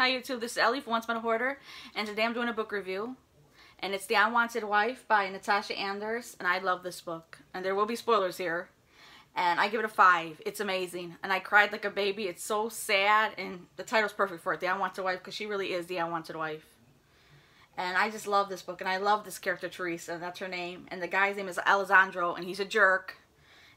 Hi YouTube, this is Ellie from Once Upon a Hoarder, and today I'm doing a book review. And it's The Unwanted Wife by Natasha Anders, and I love this book. And there will be spoilers here. And I give it a 5. It's amazing. And I cried like a baby. It's so sad, and the title's perfect for it, The Unwanted Wife, because she really is the unwanted wife. And I just love this book, and I love this character, Theresa, that's her name. And the guy's name is Alessandro, and he's a jerk.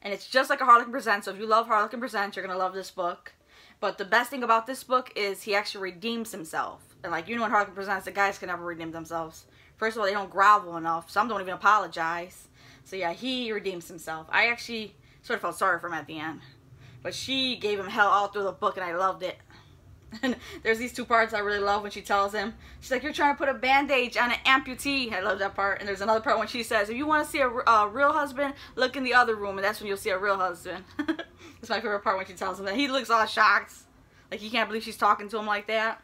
And it's just like a Harlequin Presents, so if you love Harlequin Presents, you're going to love this book. But the best thing about this book is he actually redeems himself. And like you know in Harlequin Presents, the guys can never redeem themselves. First of all, they don't grovel enough. Some don't even apologize. So yeah, he redeems himself. I actually sort of felt sorry for him at the end. But she gave him hell all through the book and I loved it. And there's these two parts I really love when she tells him. She's like, you're trying to put a bandage on an amputee. I love that part. And there's another part when she says, if you want to see a, a uh, real husband, look in the other room. And that's when you'll see a real husband. It's my favorite part when she tells him that. He looks all shocked. Like, he can't believe she's talking to him like that.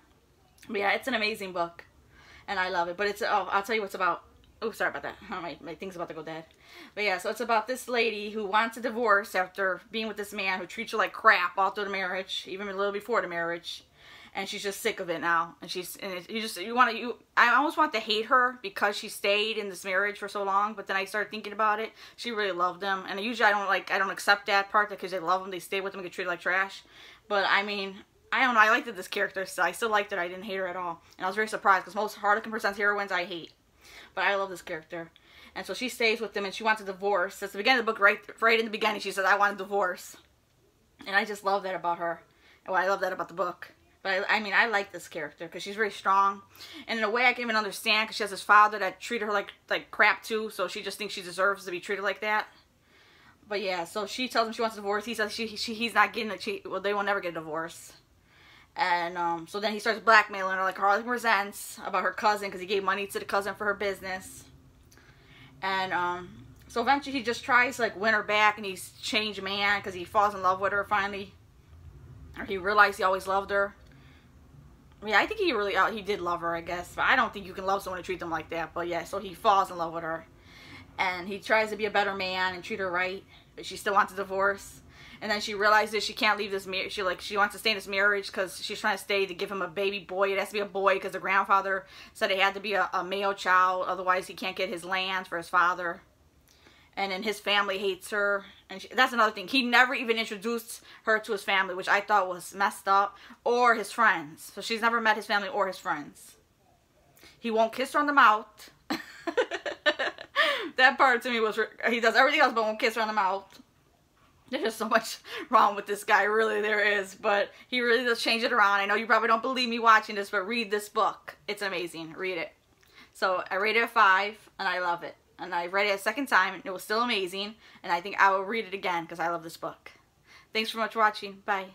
But yeah, it's an amazing book. And I love it. But it's, oh, I'll tell you what's about. Oh, sorry about that. My, my thing's about to go dead. But yeah, so it's about this lady who wants a divorce after being with this man who treats her like crap all through the marriage, even a little before the marriage and she's just sick of it now. And she's and it, you just you want to you I almost want to hate her because she stayed in this marriage for so long. But then I started thinking about it. She really loved him, and usually I don't like I don't accept that part because they love them, They stay with him, get treated like trash. But I mean. I don't know. I liked this character, so I still liked it. I didn't hate her at all, and I was very surprised because most Harlequin Presents heroines I hate, but I love this character. And so she stays with him, and she wants a divorce. That's the beginning of the book. Right, right in the beginning, she says, "I want a divorce," and I just love that about her. Well, I love that about the book. But I, I mean, I like this character because she's very strong. And in a way, I can even understand because she has this father that treated her like like crap too. So she just thinks she deserves to be treated like that. But yeah, so she tells him she wants a divorce. He says she, she he's not getting it. She, well, they will never get a divorce. And um, so then he starts blackmailing her like Harlequin Presents about her cousin because he gave money to the cousin for her business. And um, so eventually he just tries to like win her back and he's changed man because he falls in love with her finally. Or he realized he always loved her. Yeah, I think he really, uh, he did love her, I guess. But I don't think you can love someone and treat them like that. But yeah, so he falls in love with her. And he tries to be a better man and treat her right. But she still wants a divorce. And then she realizes she can't leave this marriage. She like she wants to stay in this marriage because she's trying to stay to give him a baby boy. It has to be a boy because the grandfather said it had to be a, a male child. Otherwise, he can't get his land for his father and then his family hates her and she, that's another thing. He never even introduced her to his family which i thought was messed up or his friends. So she's never met his family or his friends. He won't kiss her on the mouth. That part to me was he does everything else but won't kiss her on the mouth. There's just so much wrong with this guy really there is but he really does change it around. I know you probably don't believe me watching this but read this book. It's amazing. Read it. So i rated it a five and i love it and I read it a second time and it was still amazing and I think I will read it again because I love this book. Thanks for much watching. Bye.